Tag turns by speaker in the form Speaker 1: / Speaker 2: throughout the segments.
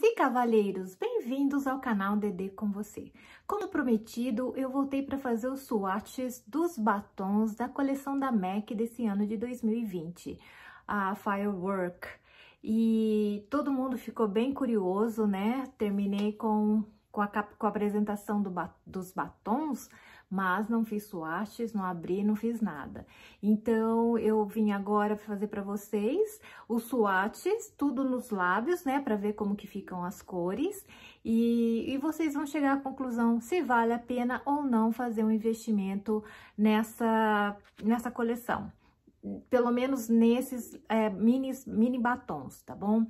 Speaker 1: Damas e cavalheiros, bem-vindos ao canal Dedê com você. Como prometido, eu voltei para fazer os swatches dos batons da coleção da MAC desse ano de 2020, a Firework. E todo mundo ficou bem curioso, né? Terminei com, com, a, com a apresentação do, dos batons, mas não fiz swatches, não abri, não fiz nada. Então, eu vim agora fazer para vocês os swatches, tudo nos lábios, né, para ver como que ficam as cores, e, e vocês vão chegar à conclusão se vale a pena ou não fazer um investimento nessa, nessa coleção pelo menos nesses é, mini, mini batons, tá bom?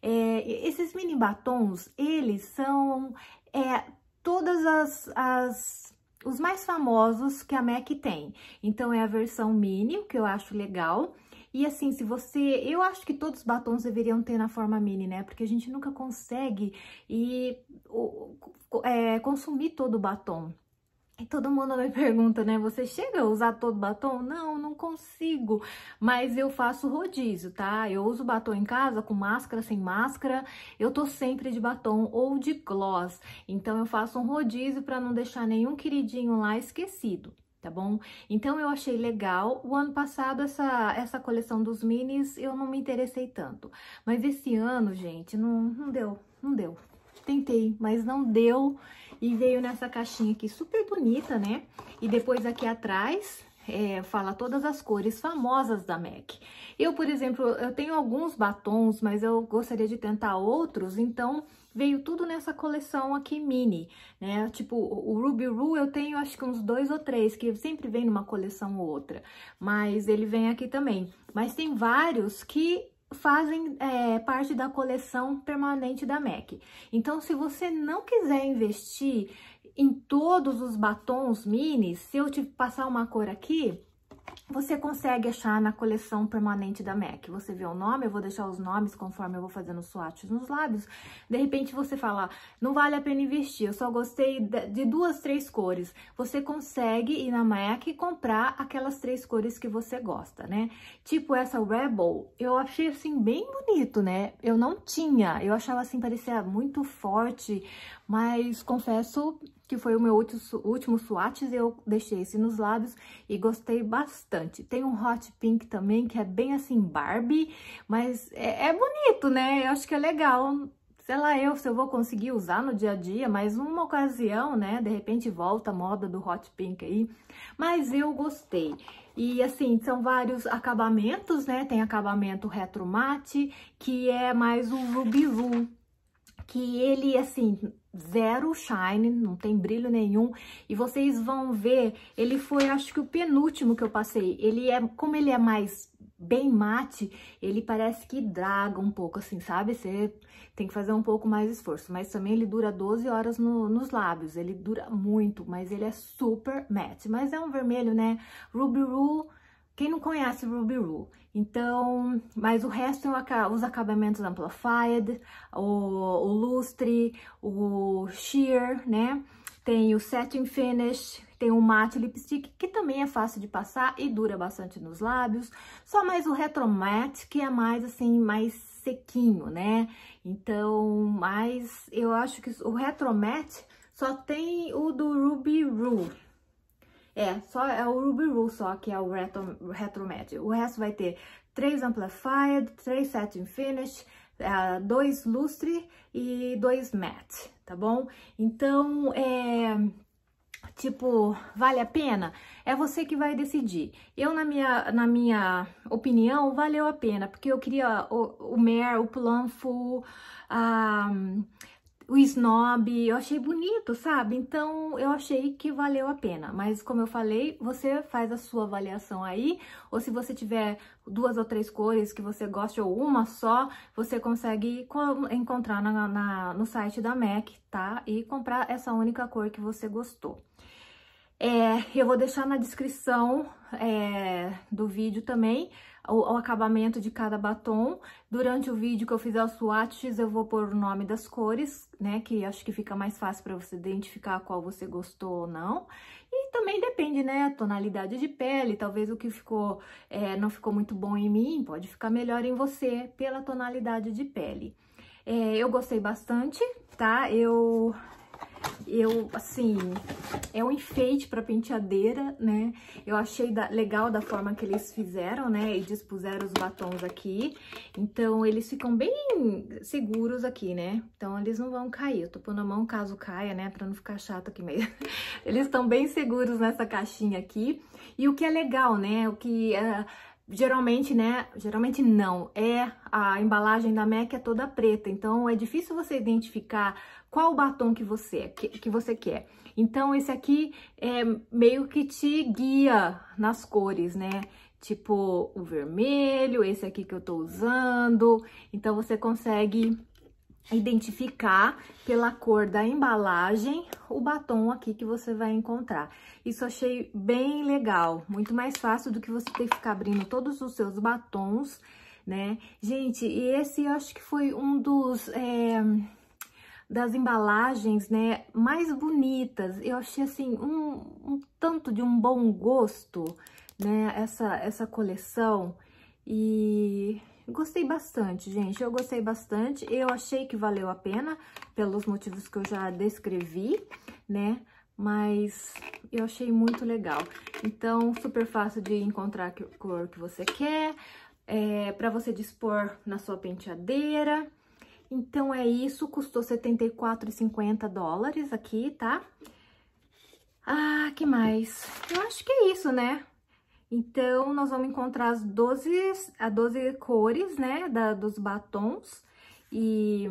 Speaker 1: É, esses mini batons, eles são é, todas as, as os mais famosos que a MAC tem. Então, é a versão mini, o que eu acho legal. E assim, se você... Eu acho que todos os batons deveriam ter na forma mini, né? Porque a gente nunca consegue e, é, consumir todo o batom. E todo mundo me pergunta, né? Você chega a usar todo batom? Não, não consigo. Mas eu faço rodízio, tá? Eu uso batom em casa com máscara, sem máscara. Eu tô sempre de batom ou de gloss. Então eu faço um rodízio para não deixar nenhum queridinho lá esquecido. Tá bom? Então eu achei legal. O ano passado, essa, essa coleção dos minis, eu não me interessei tanto. Mas esse ano, gente, não, não deu, não deu. Tentei, mas não deu. E veio nessa caixinha aqui super bonita, né? E depois aqui atrás é, fala todas as cores famosas da MAC. Eu, por exemplo, eu tenho alguns batons, mas eu gostaria de tentar outros, então veio tudo nessa coleção aqui mini, né? Tipo, o Ruby Roo eu tenho acho que uns dois ou três, que sempre vem numa coleção ou outra, mas ele vem aqui também. Mas tem vários que fazem é, parte da coleção permanente da MAC. Então, se você não quiser investir em todos os batons minis, se eu te passar uma cor aqui, você consegue achar na coleção permanente da MAC. Você vê o nome, eu vou deixar os nomes conforme eu vou fazendo swatches nos lábios. De repente você fala, não vale a pena investir, eu só gostei de duas, três cores. Você consegue ir na MAC e comprar aquelas três cores que você gosta, né? Tipo essa Rebel, eu achei assim bem bonito, né? Eu não tinha, eu achava assim, parecia muito forte, mas confesso que foi o meu último swatch, eu deixei esse nos lábios e gostei bastante. Tem um hot pink também, que é bem assim Barbie, mas é, é bonito, né? Eu acho que é legal. Sei lá eu se eu vou conseguir usar no dia a dia, mas numa ocasião, né? De repente volta a moda do hot pink aí. Mas eu gostei. E assim, são vários acabamentos, né? Tem acabamento retro mate, que é mais Ruby Roo, que ele, assim, zero shine, não tem brilho nenhum. E vocês vão ver, ele foi, acho que o penúltimo que eu passei. Ele é, como ele é mais bem mate, ele parece que draga um pouco, assim, sabe? Você tem que fazer um pouco mais esforço. Mas também ele dura 12 horas no, nos lábios, ele dura muito, mas ele é super matte. Mas é um vermelho, né? Ruby Roo quem não conhece Ruby Roo? Então, mas o resto é os acabamentos amplified, o, o lustre, o sheer, né? Tem o setting finish, tem o matte lipstick, que também é fácil de passar e dura bastante nos lábios. Só mais o retro matte, que é mais assim, mais sequinho, né? Então, mas eu acho que o retro matte só tem o do Ruby Roo. É, só é o Ruby Rule só que é o Retro, Retro Matte. O resto vai ter três Amplified, três Satin Finish, uh, dois Lustre e dois Matte, tá bom? Então, é... Tipo, vale a pena? É você que vai decidir. Eu, na minha, na minha opinião, valeu a pena, porque eu queria o, o Mer, o Full, a o snob, eu achei bonito, sabe? Então, eu achei que valeu a pena. Mas, como eu falei, você faz a sua avaliação aí, ou se você tiver duas ou três cores que você goste, ou uma só, você consegue encontrar na, na, no site da MAC, tá? E comprar essa única cor que você gostou. É, eu vou deixar na descrição é, do vídeo também o, o, acabamento de cada batom. Durante o vídeo que eu fizer os swatches, eu vou pôr o nome das cores, né? Que acho que fica mais fácil para você identificar qual você gostou ou não. E também depende, né? Tonalidade de pele, talvez o que ficou é, não ficou muito bom em mim, pode ficar melhor em você pela tonalidade de pele. É, eu gostei bastante, tá? Eu eu, assim, é um enfeite para penteadeira, né? Eu achei da, legal da forma que eles fizeram, né? E dispuseram os batons aqui. Então, eles ficam bem seguros aqui, né? Então, eles não vão cair. Eu tô pondo a mão caso caia, né? Pra não ficar chato aqui mesmo. Eles estão bem seguros nessa caixinha aqui. E o que é legal, né? O que... Uh, Geralmente, né? Geralmente não. É a embalagem da MAC é toda preta, então é difícil você identificar qual batom que você que, que você quer. Então esse aqui é meio que te guia nas cores, né? Tipo o vermelho, esse aqui que eu tô usando. Então você consegue identificar pela cor da embalagem o batom aqui que você vai encontrar. Isso achei bem legal, muito mais fácil do que você ter que ficar abrindo todos os seus batons, né? Gente, e esse acho que foi um dos... É, das embalagens, né, mais bonitas. Eu achei, assim, um, um tanto de um bom gosto, né, essa, essa coleção. E Gostei bastante, gente, eu gostei bastante. Eu achei que valeu a pena, pelos motivos que eu já descrevi, né? Mas eu achei muito legal. Então, super fácil de encontrar a cor que você quer, é, para você dispor na sua penteadeira. Então, é isso, custou R$ 74,50 dólares aqui, tá? Ah, que mais? Eu acho que é isso, né? Então, nós vamos encontrar as 12, as 12 cores, né, da, dos batons. E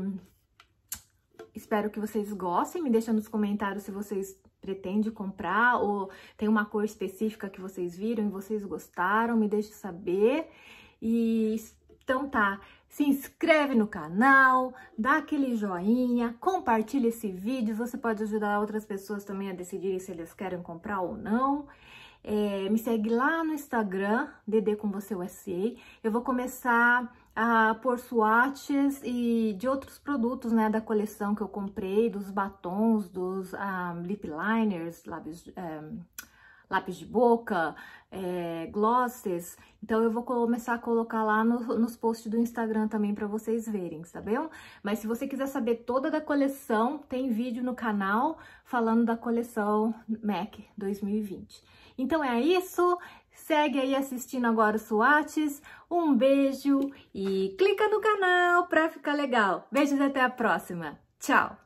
Speaker 1: espero que vocês gostem. Me deixa nos comentários se vocês pretendem comprar ou tem uma cor específica que vocês viram e vocês gostaram. Me deixe saber. E então tá, se inscreve no canal, dá aquele joinha, compartilha esse vídeo. Você pode ajudar outras pessoas também a decidirem se eles querem comprar ou não. É, me segue lá no Instagram, Dedê com você USA. Eu vou começar a pôr swatches e de outros produtos, né, da coleção que eu comprei, dos batons, dos um, ah, lip liners, lábios, um, é, lápis de boca, é, glosses. Então, eu vou começar a colocar lá no, nos posts do Instagram também para vocês verem, tá bem? Mas se você quiser saber toda da coleção, tem vídeo no canal falando da coleção MAC 2020. Então é isso, segue aí assistindo agora os SWATs, um beijo e clica no canal para ficar legal. Beijos até a próxima. Tchau!